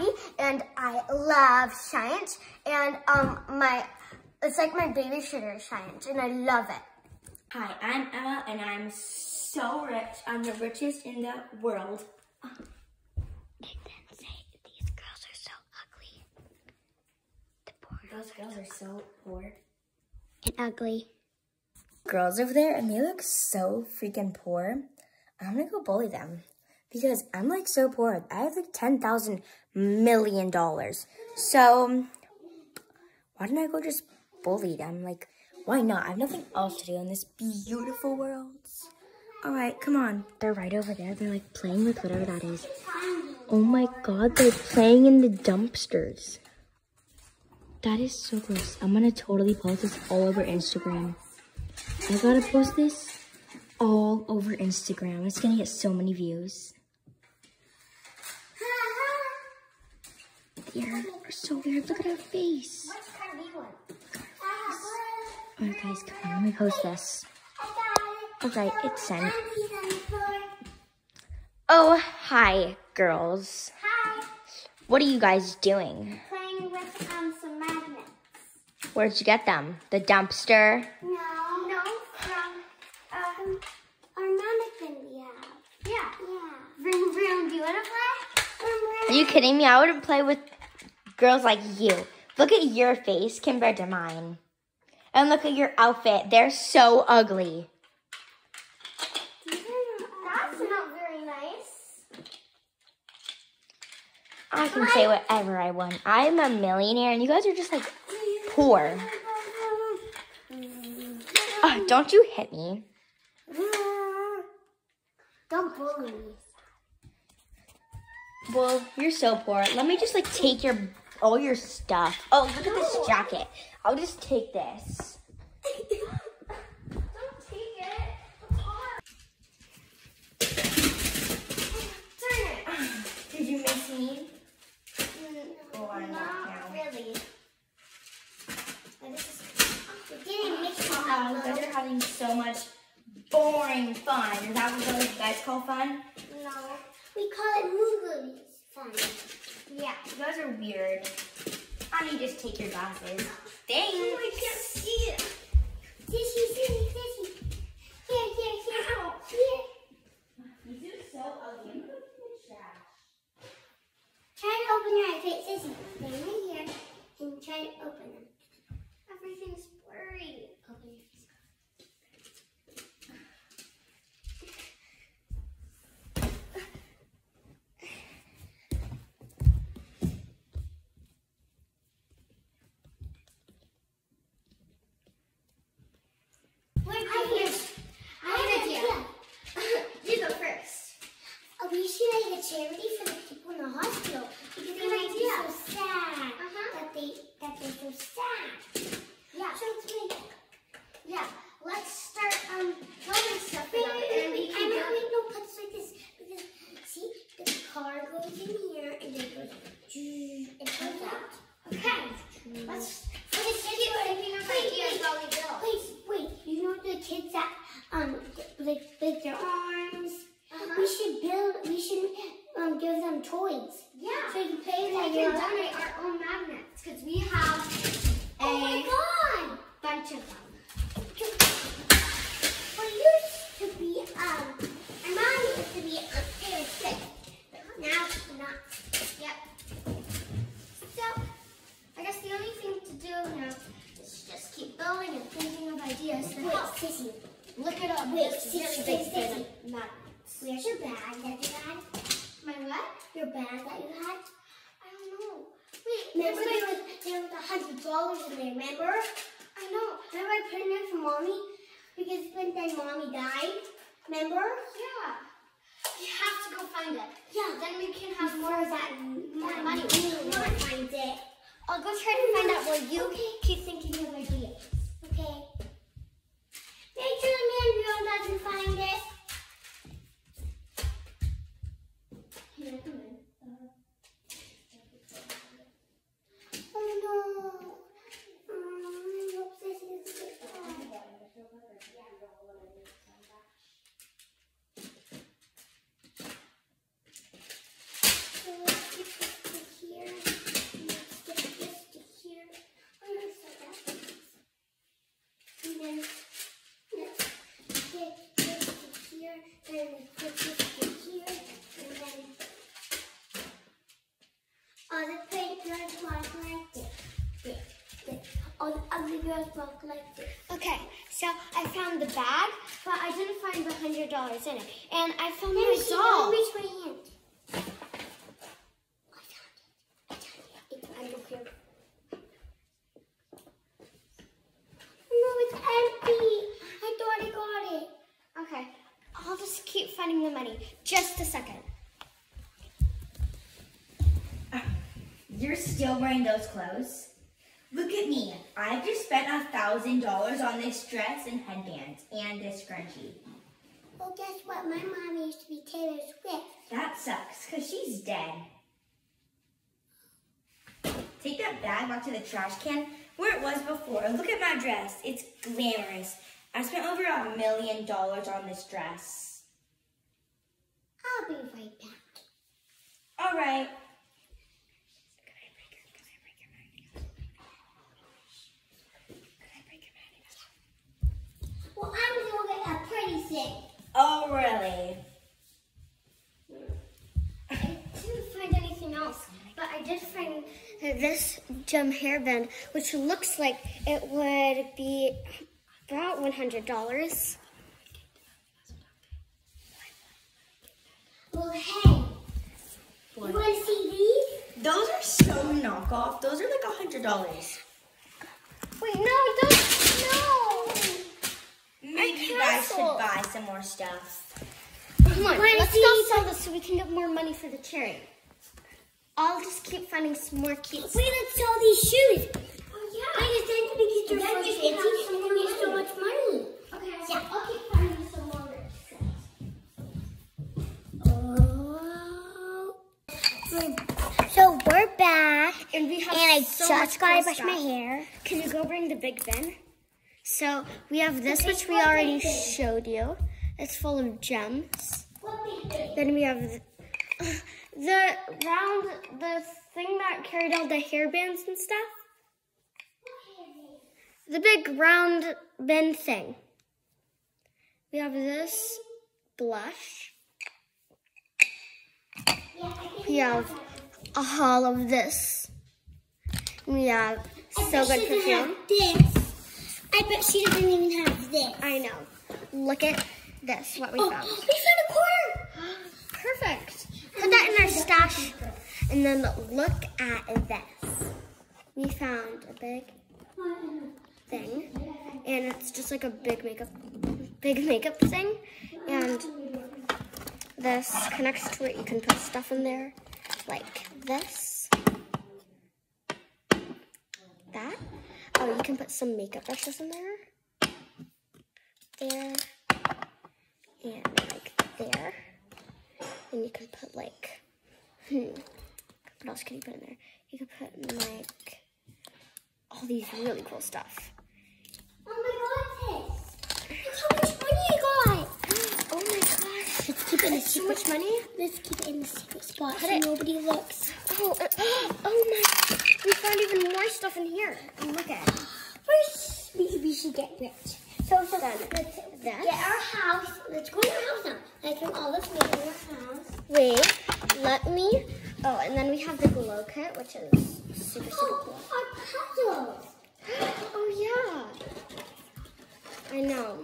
name is Maddie, and I love science. And um, my it's like my babysitter science, and I love it. Hi, I'm Emma, and I'm so rich. I'm the richest in the world. And then say these girls are so ugly. The poor Those girls are so poor. and ugly. Girls over there, and they look so freaking poor. I'm gonna go bully them because I'm like so poor. I have like ten thousand million dollars. So why don't I go just bully them? Like, why not? I have nothing else to do in this beautiful world. All right, come on. They're right over there. They're like playing with whatever that is. Oh my god, they're playing in the dumpsters. That is so gross. I'm gonna totally post this all over Instagram. I gotta post this all over Instagram. It's gonna get so many views. They are so weird. Look at her face. Alright guys, come on, let me post this. Okay, it's sent. Oh, hi, girls. Hi, What are you guys doing? playing with um some magnets. Where'd you get them? The dumpster? No, no, from um our mannequin we have. Yeah, yeah. Vroom vroom. Do you want to play? Vroom Are you kidding me? I wouldn't play with girls like you. Look at your face compared to mine. And look at your outfit. They're so ugly. That's not very nice. I can say whatever I want. I'm a millionaire and you guys are just like poor. Ah, don't you hit me. Don't bully me. Well, you're so poor. Let me just like take your all your stuff. Oh, look at this jacket. I'll just take this. Don't take it. It's hard. Turn it. Did you miss me? Oh, I'm not really. But this is, we're getting Wow, you guys are having so much boring fun. Is that what you guys call fun? No, we call it movies fun. Yeah. You guys are weird. I need to just take your glasses. Thanks. Oh, I can't see it. Dizzy, dizzy. Here, here, here. Here. These are so ugly. I'm gonna put them in the trash. Try to open your eyes. Wait, Sissy, stand right here and try to open them. Everything's blurry. Open your face. Wait, I have, I have an idea. you go first. Oh, we should make a charity for the people in the hospital because they might be so sad that they that they're so sad. Yeah. So let's make yeah. Let's start um throwing stuff at them and we can go. Wait, no, put this like this because see the car goes in here and then it goes and comes out. Okay. Let's. For the kids who are thinking of ideas while we build. Wait, wait. You know the kids that um like like their arms. We should build. We should um give them toys. Yeah. So you can play with We like can donate our own magnets because we have a Oh my god! bunch of them. Well, used to be um, our mom used to be um, Taylor Swift, but now she's not. Yep. So, I guess the only thing to do now is just keep building and thinking of ideas to Wait, help. Sissy, Look it up. Wait, It's Sissy, really big Sissy, thing. Sissy. Magnets. where's your bag that you had? My what? Your bag that you had? I don't know. Wait, Remember there's there like- was there was a hundred dollars in there. Remember? I know. Remember I put it in for mommy because when then mommy died. Remember? Yeah. We have to go find it. Yeah. Then we can have more of that, that money. we want to find it. I'll go try to find out while you keep thinking of ideas. Okay. Make sure the man real doesn't find it. put this here, and then all the pretty girls walk like this. All the ugly girls walk like this. Okay, so I found the bag, but I didn't find the hundred dollars in it, and I found Maybe my doll. Reach my hand. Keep finding the money. Just a second. Ah, you're still wearing those clothes? Look at me. I've just spent a thousand dollars on this dress and headbands and this scrunchie. Well, guess what? My mom used to be Taylor Swift. That sucks, because she's dead. Take that bag back to the trash can where it was before. Look at my dress. It's glamorous. I spent over a million dollars on this dress. I'll be right back. All right. Well, I'm a pretty. Oh, really? I didn't find anything else, but I did find this gem hairband, which looks like it would be about $100. Well, hey, you want to see these? Those are so knockoff. Those are like a hundred dollars. Wait, no, don't, no. Maybe you guys should buy some more stuff. Come on, Wanna let's go sell this so we can get more money for the charity. I'll just keep finding some more cute Wait, let's sell these shoes. Oh, yeah. I understand because they're so fancy and they make so much money. Okay, Yeah. I'll keep So we're back, And we have and I so just much gotta cool brush my hair. Can you go bring the big bin? So we have this, which we already showed you. It's full of gems. What big thing? Then we have the, the round, the thing that carried all the hairbands and stuff. The big round bin thing. We have this blush. I We have all of this. We have so good perfume. this. I bet she doesn't even have this. I know. Look at this, what we Oh, found. we found a quarter. Perfect. Put that in our stash. And then look at this. We found a big thing. And it's just like a big makeup big makeup thing. And this connects to it. You can put stuff in there. Like this. That. Oh, you can put some makeup brushes in there. There. And like there. And you can put like, hmm, what else can you put in there? You can put like all these really cool stuff. Oh my god, this. Look how much money I got. Oh my gosh. Let's keep it in a secret. much money? Let's keep it in the secret spot Put so it- nobody looks. Oh, uh, oh my, we found even more stuff in here. And look at it. First, we, we should get rich. So, so Then let's this. get our house. Let's go in our house now. Let's bring all this money in our house. Wait, let me. Oh, and then we have the glow kit, which is super, super cool. Oh, our puzzles. Oh, yeah. I know.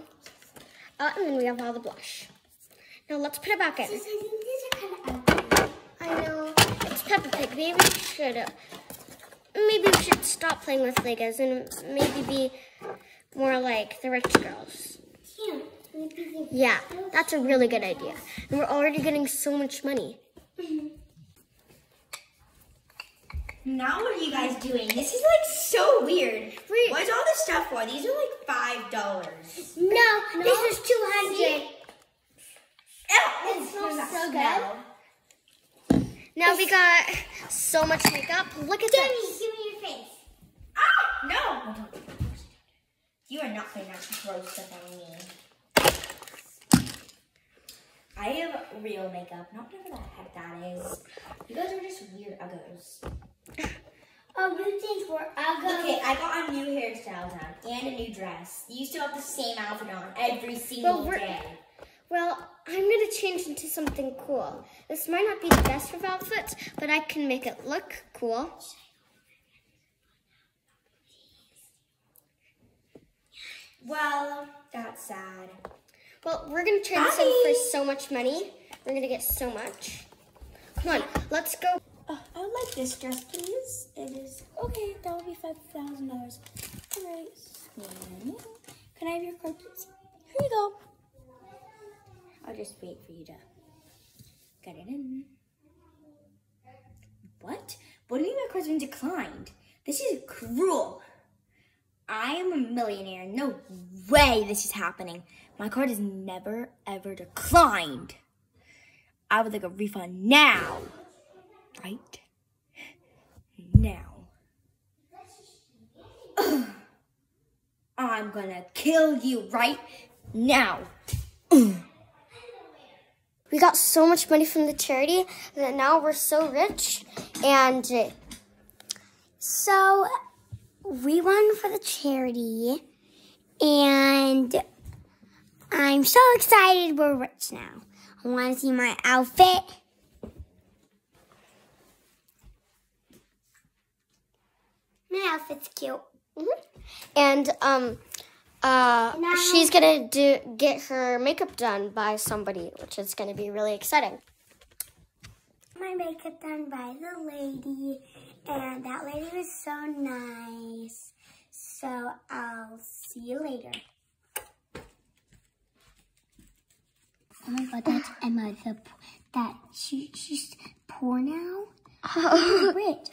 Oh, and then we have all the blush. Now let's put it back in. I think these are kind of ugly. I know. It's Peppa Pig. Maybe we should. Maybe we should stop playing with Legos and maybe be more like the rich girls. Yeah. maybe they- Yeah, that's a really good idea. And we're already getting so much money. Mm-hmm. Now what are you guys doing? This is like so weird. Wait. What's all this stuff for? These are like five dollars. No, this is 200. It smells so good. Now we got so much makeup. Look at me, this. give me your face. Ah, no. You are not putting that gross stuff on me. I have real makeup, not whatever the heck that is. You guys are just weird uggos. Oh, you think we're ugly? Okay, I got a new hairstyle done and a new dress. You still have the same outfit on every single we're- day. Well, I'm going to change into something cool. This might not be the best of outfits, but I can make it look cool. Well, that's sad. Well, we're going to trade this in for so much money. We're going to get so much. Come on, let's go. Oh, I would like this dress, please. It is, okay, that will be $5,000. All right, can I have your card, please? Here you go. I'll just wait for you to get it in. What? What do you mean my card's been declined? This is cruel. I am a millionaire. No way this is happening. My card is never ever declined. I would like a refund now. Right now. I'm gonna kill you right now. We got so much money from the charity that now we're so rich. And So we won for the charity, and I'm so excited we're rich now. I want to see my outfit. My outfit's cute. and um uh she's gonna do get her makeup done by somebody, which is gonna be really exciting. My makeup done by the lady, and that lady was so nice. So I'll see you later. Oh my god, that's Emma. The that she she's poor now. Oh. Rich.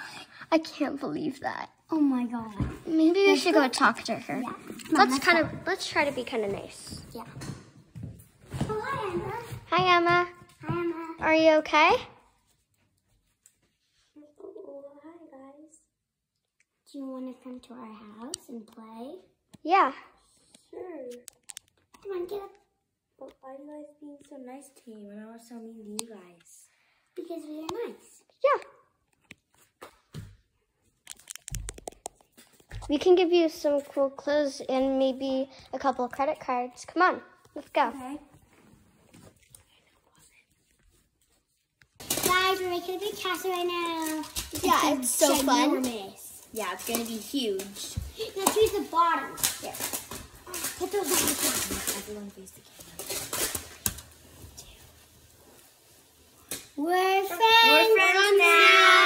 I can't believe that. Oh my god. Maybe we should go talk to her. Yeah. Let's kind of let's try to be kind of nice. Yeah. Oh hi Emma. Hi Emma, Hi Emma. are you okay? Oh, hi guys. Do you want to come to our house and play? Yeah. Sure. Come on, get up. But why do you guys being so nice to me when I was so mean to you guys? Because we are nice. Yeah. We can give you some cool clothes and maybe a couple of credit cards. Come on, let's go. Okay. Guys, we're making a big castle right now. It's yeah, it's so ginormous. fun. Yeah, it's gonna be huge. Let's use the bottom. Here. Put those on the top. Everyone face the camera. We're friends, we're friends now. now.